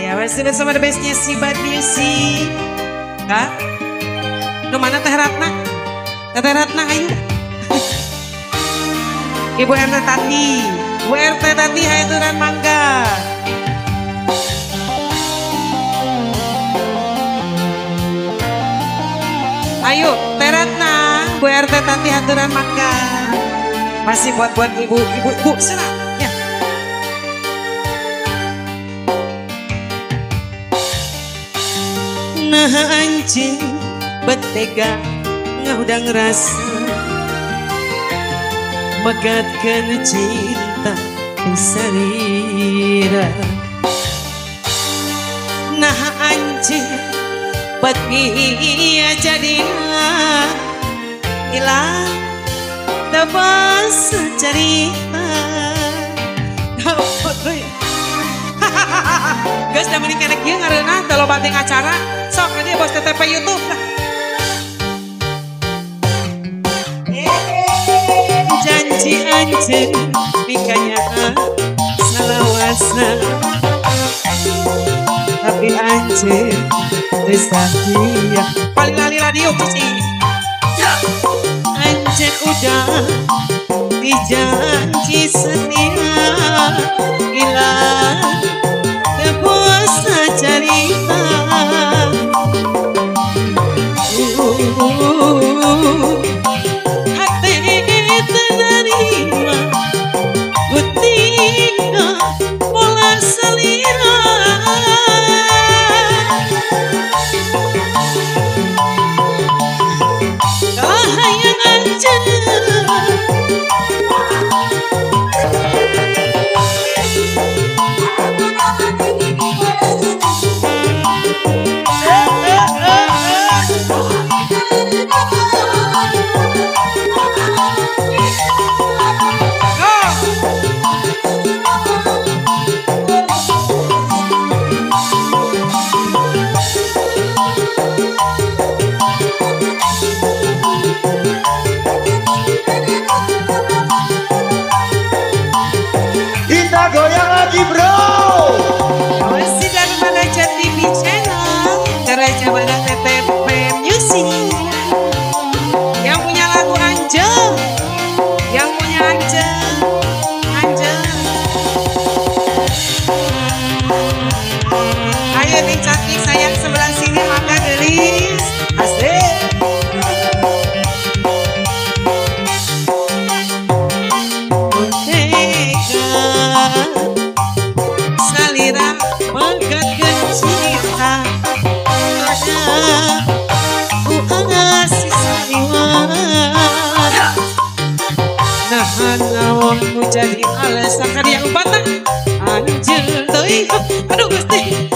Ya, masih bersama the bestnya si Bad Music. Kak, lu mana Teh Ratna? Teh Ratna, ayo. Ibu RT Tati, Bu RT Tati, hai turan mangga. Ayo, Teh Ratna, Bu RT Tati, haturan mangga. Masih buat buat ibu, ibu, ibu, sana. Nah anjing betega udah ngerasa. Megatkan cinta sarira Nah anjing Batia jadi hilang. Tebas cerita Guys, udah menikah dia ngarena kalau banting acara sok ini bos TTP YouTube. Janji anjing nikahnya salawasa tapi anjing terus dia. Paling lali radio kuci anjing udah dijanji setia jadi alasan yang batang anjir teuing aduh gusti